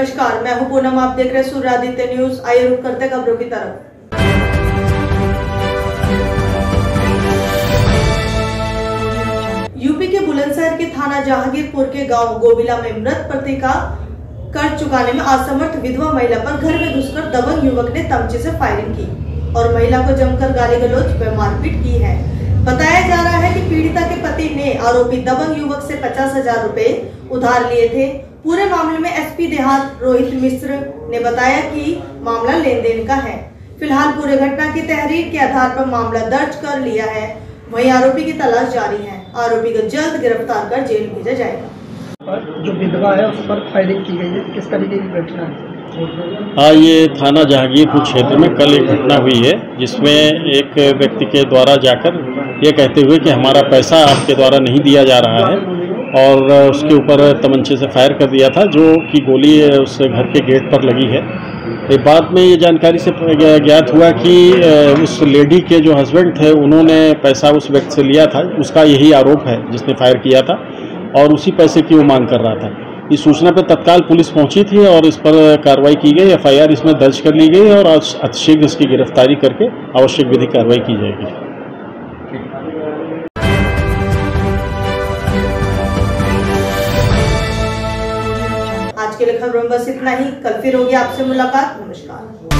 नमस्कार, मैं हूँ पूनम, आप देख रहे सूर्यादित्य न्यूज़, आइए रुक करते खबरों की तरफ़। यूपी के बुलंदशहर के थाना जहांगीरपुर के गाँव गोविला में मृत पति का कर्ज चुकाने में असमर्थ विधवा महिला पर घर में घुसकर दबंग युवक ने तमचे से फायरिंग की और महिला को जमकर गाली गलौज व मारपीट की है। बताया जा रहा है कि पीड़िता के पति ने आरोपी दबंग युवक से पचास हज़ार रूपए उधार लिए थे पूरे मामले में एसपी देहात रोहित मिश्र ने बताया कि मामला लेन देन का है। फ़िलहाल पूरे घटना की तहरीर के आधार पर मामला दर्ज कर लिया है। वहीं आरोपी की तलाश जारी है। आरोपी को जल्द गिरफ़्तार कर जेल भेजा जाएगा। जो विधवा है उस पर फायरिंग की गई है। किस तरीके की घटना है? हाँ ये थाना जहांगीरपुर क्षेत्र में कल एक घटना हुई है जिसमें एक व्यक्ति के द्वारा जाकर ये कहते हुए कि हमारा पैसा आपके द्वारा नहीं दिया जा रहा है। और उसके ऊपर तमंचे से फायर कर दिया था, जो कि गोली उस घर के गेट पर लगी है। बाद में ये जानकारी से ज्ञात हुआ कि उस लेडी के जो हस्बैंड थे, उन्होंने पैसा उस व्यक्ति से लिया था, उसका यही आरोप है, जिसने फायर किया था, और उसी पैसे की वो मांग कर रहा था। इस सूचना पर तत्काल पुलिस पहुँची थी, और इस पर कार्रवाई की गई, एफआईआर इसमें दर्ज कर ली गई, और अतिशीघ्र इसकी गिरफ्तारी करके आवश्यक विधि कार्रवाई की जाएगी। के लिए खबरों बस इतना ही। कल फिर होगी आपसे मुलाकात। नमस्कार।